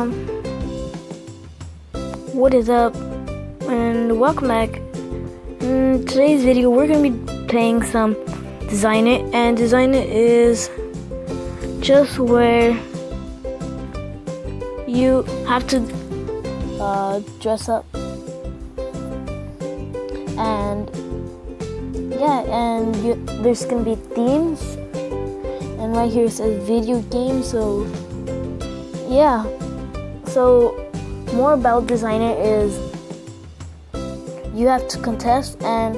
um, what is up? And welcome back. In today's video, we're gonna be playing some Design It, and Design It is just where you have to uh, dress up and yeah, and you, there's gonna be themes, and right here it says video game. So yeah, so more about Design It is you have to contest, and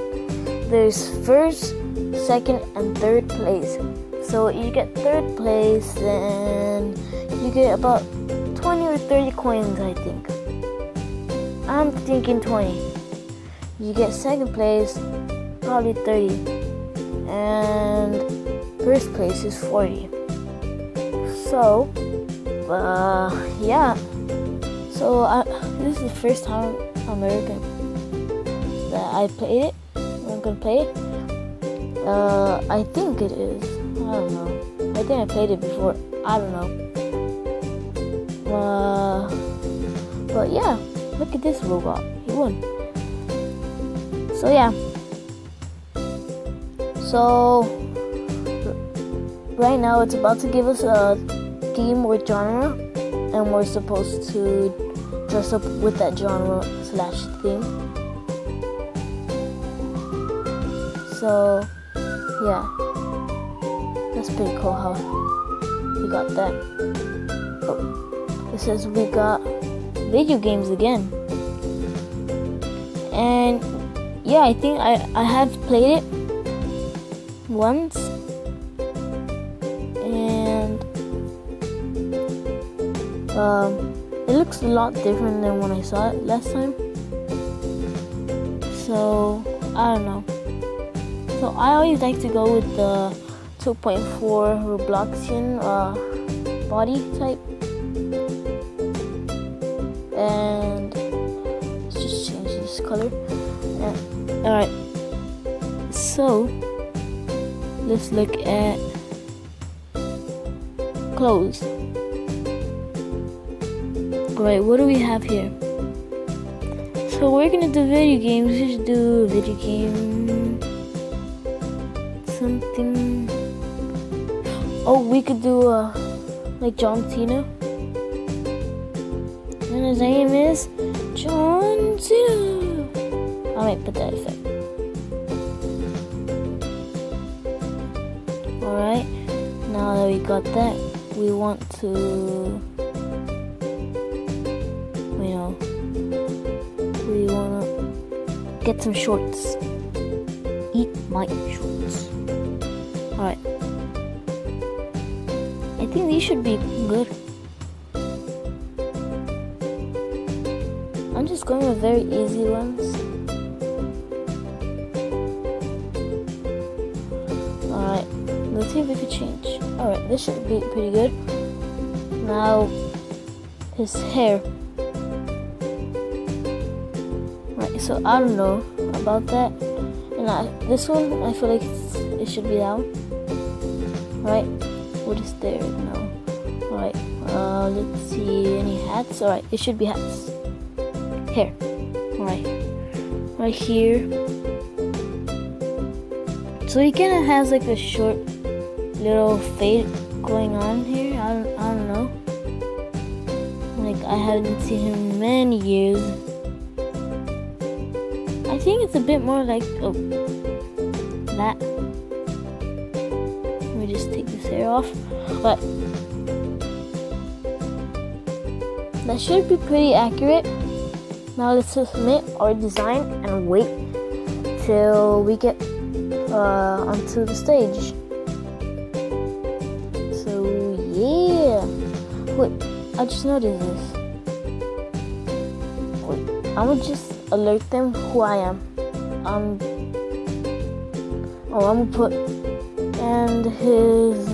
there's first, second, and third place. So you get third place, then you get about 20 or 30 coins, I think. I'm thinking 20. You get second place, probably 30. And first place is 40. So, uh, yeah. So, this is the first time American that I played it. I'm gonna play it. Uh, I think it is. I don't know. I think I played it before. I don't know. Uh, but yeah, look at this robot. He won. So yeah. So right now it's about to give us a theme or genre, and we're supposed to dress up with that genre slash theme. So yeah, that's pretty cool how we got that. Oh, it says we got video games again, and yeah, I think I I have played it once, and um, it looks a lot different than when I saw it last time. So I don't know. So I always like to go with the 2.4 Robloxian uh, body type. And let's just change this color. Alright. So let's look at clothes. Alright, what do we have here? So we're gonna do video games. We should do video game something. Oh, we could do uh, like John Cena. And his name is John Cena. I might put that effect. Alright, now that we got that, we want to, get some shorts. Eat my shorts. Alright. I think these should be good. I'm just going with very easy ones. Alright, let's see if we can change. Alright, this should be pretty good. Now, his hair. So I don't know about that. And I, this one, I feel like it should be one. Right? What is there? No. Alright, uh, let's see. Any hats? Alright, it should be hats. Here. Alright. Right here. So he kind of has like a short little fade going on here. I don't, I don't know. Like I haven't seen him in many years. Think it's a bit more like oh, that. Let me just take this hair off. But that should be pretty accurate. Now let's submit our design and wait till we get uh, onto the stage. So yeah. Wait, I just noticed this. Wait, I'm gonna just alert them who I am. Um. Oh, I'm gonna put and his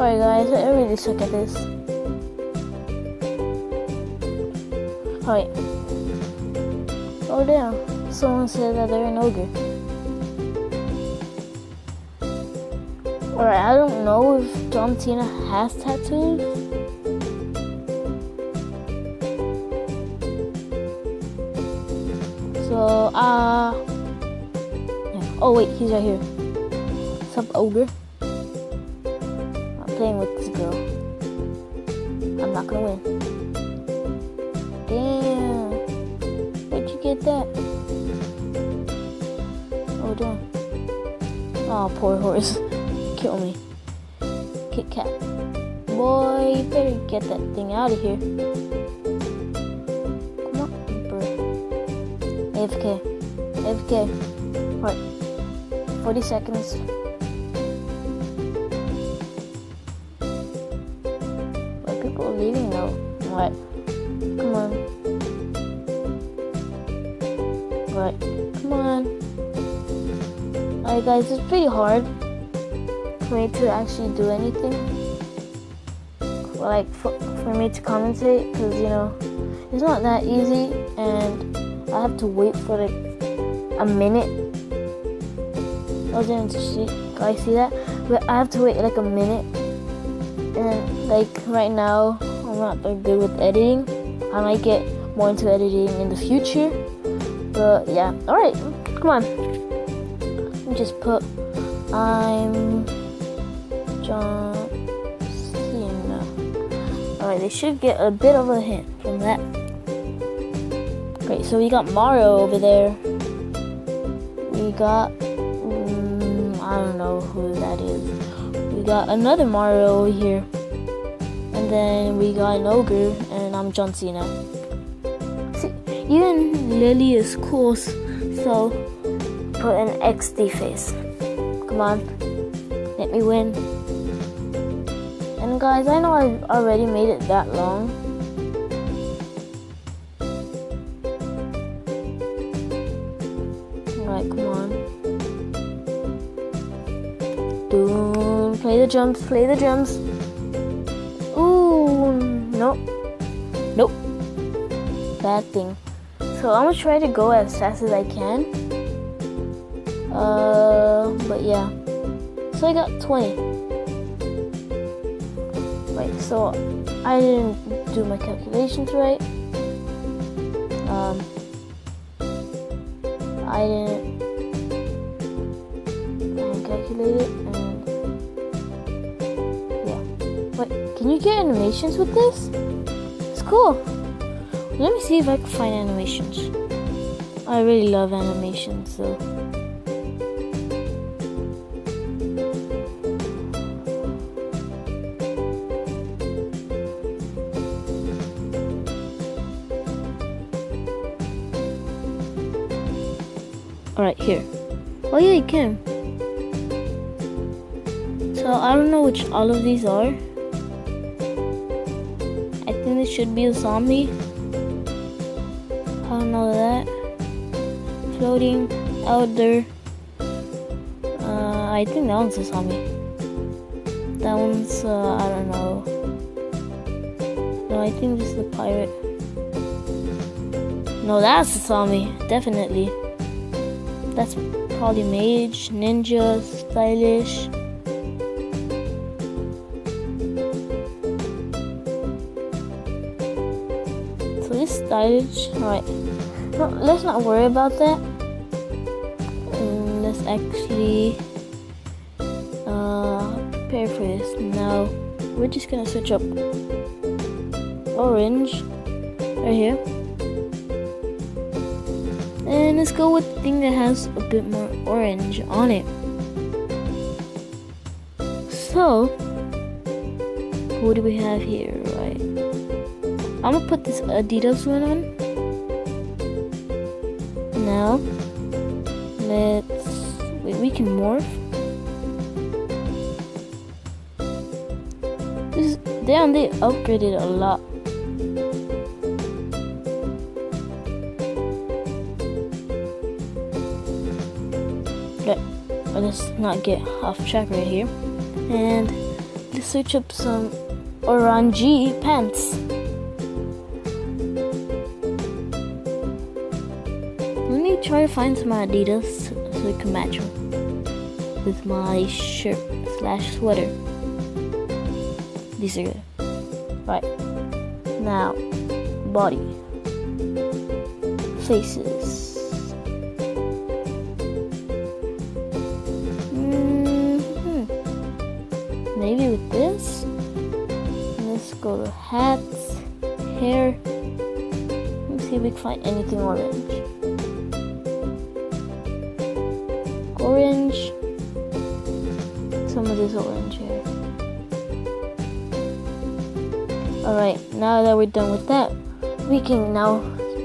Sorry guys, I really suck at this. Alright. Oh damn, someone said that they're an ogre. Alright, I don't know if John Cena has tattoos. So, uh... Oh wait, he's right here. What's up, ogre? Not gonna win. Damn. Where'd you get that? Oh damn. Oh, poor horse. Kill me. Kit Kat. Boy, you better get that thing out of here. Come on, bro. AFK. AFK. What? 40 seconds. Leaving though. What? Come on. What? Come on. Alright guys, it's pretty hard for me to actually do anything. Like for, for me to commentate because you know it's not that easy and I have to wait for like a minute. I was going to see guys see that? But I have to wait like a minute and like right now not that good with editing. I might get more into editing in the future. But yeah, alright, come on. Just put I'm John Cena. Alright, they should get a bit of a hint from that. Great, so we got Mario over there. We got, mm, I don't know who that is. We got another Mario over here. Then we got an ogre, and I'm John Cena. See, even Lily is cool, so put an XD face. Come on, let me win. And guys, I know I've already made it that long. Alright, come on. Doom, play the drums, play the drums. Nope. Nope. Bad thing. So I'm gonna try to go as fast as I can. Uh, but yeah. So I got 20. Wait, so I didn't do my calculations right. Um, I didn't calculate it, Wait, can you get animations with this? It's cool. Let me see if I can find animations. I really love animations, so. Alright, here. Oh yeah, you can. So I don't know which all of these are. Should be a zombie. I don't know that. Floating, elder. Uh, I think that one's a zombie. That one's, uh, I don't know. No, I think this is the pirate. No, that's a zombie, definitely. That's probably mage, ninja, stylish. Alright. No, let's not worry about that. And let's actually uh, prepare for this. Now we're just gonna switch up orange right here. And let's go with the thing that has a bit more orange on it. So, what do we have here? I'm gonna put this uh, Adidas one on. Now, let's, wait, we can morph. This, damn, um, they upgraded a lot. let's not get off track right here. And to search up some Orange pants. Try to find some Adidas so we can match with my shirt slash sweater. These are good. Right. Now, body. Faces. hmm Maybe with this. Let's go to hats, hair. Let's see if we can find anything orange. Orange. Some of this orange here. Alright, now that we're done with that, we can now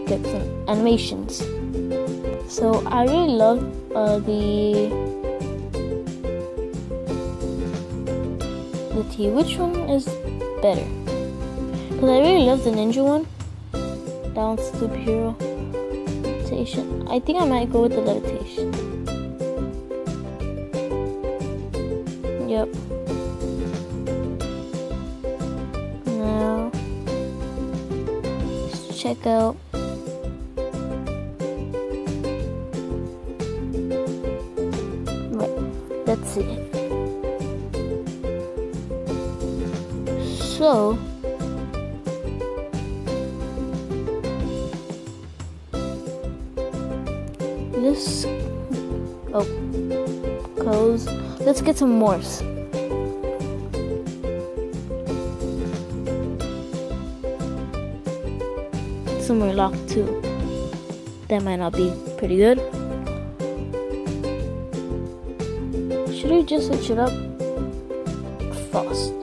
get some animations. So I really love uh, the the T. Which one is better? Because I really love the ninja one. Down superhero levitation. I think I might go with the levitation. Yep. Now, let's check out. Right, let's see. So, this oh close. Let's get some morphs. Some are locked too. That might not be pretty good. Should we just switch it up? Fast.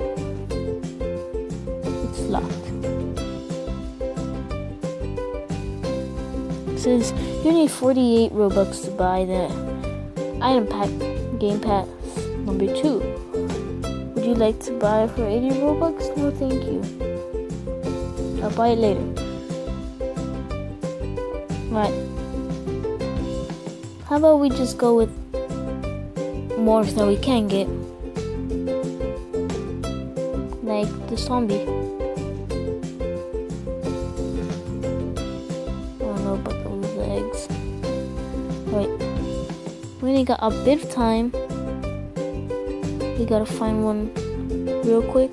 It's locked. It says you need 48 Robux to buy the item pack game pass number 2. Would you like to buy for 80 Robux? No, thank you. I'll buy it later. Right. How about we just go with more that we can get? Like the zombie. Wait. We only got a bit of time. We gotta find one real quick.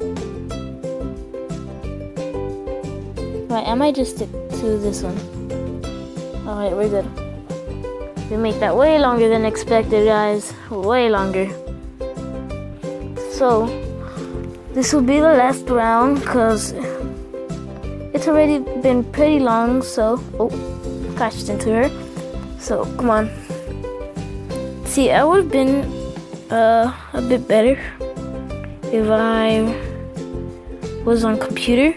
Right, Am I might just stick to this one. Alright, we're good. We make that way longer than expected, guys. Way longer. So, this will be the last round because it's already been pretty long. So, oh, crashed into her. So, come on. See, I would have been uh, a bit better if I was on computer.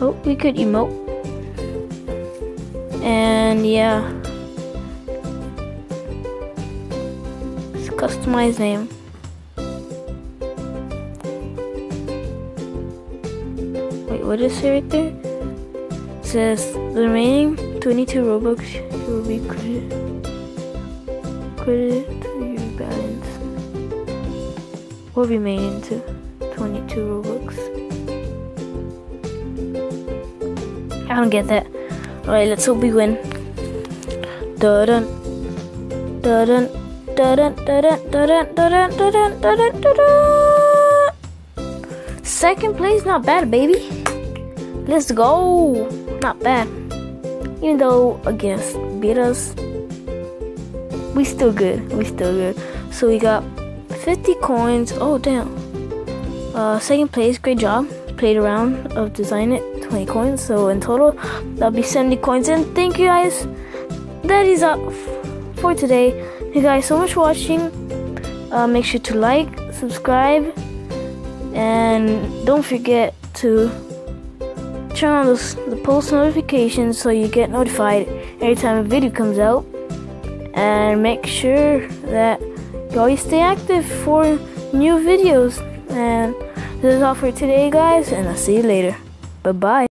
Oh, we could emote. And yeah. Let's customize name. Wait, what is it right there? It says the remaining 22 Robux will be credited credited will be made into 22 Robux. I don't get that. Alright, let's hope we win. Dun dun dun dun dun Second place, not bad, baby. Let's go. Not bad. Even though against beat us, we still good. We still good. So we got 50 coins. Oh damn. Uh, second place, great job. Played around of design it. 20 coins. So in total, that'll be 70 coins. And thank you guys. That is up for today. Thank you guys so much for watching. Uh, make sure to like, subscribe, and don't forget to turn on the, the post notifications so you get notified every time a video comes out. And make sure that always stay active for new videos. And this is all for today, guys, and I'll see you later. Bye bye.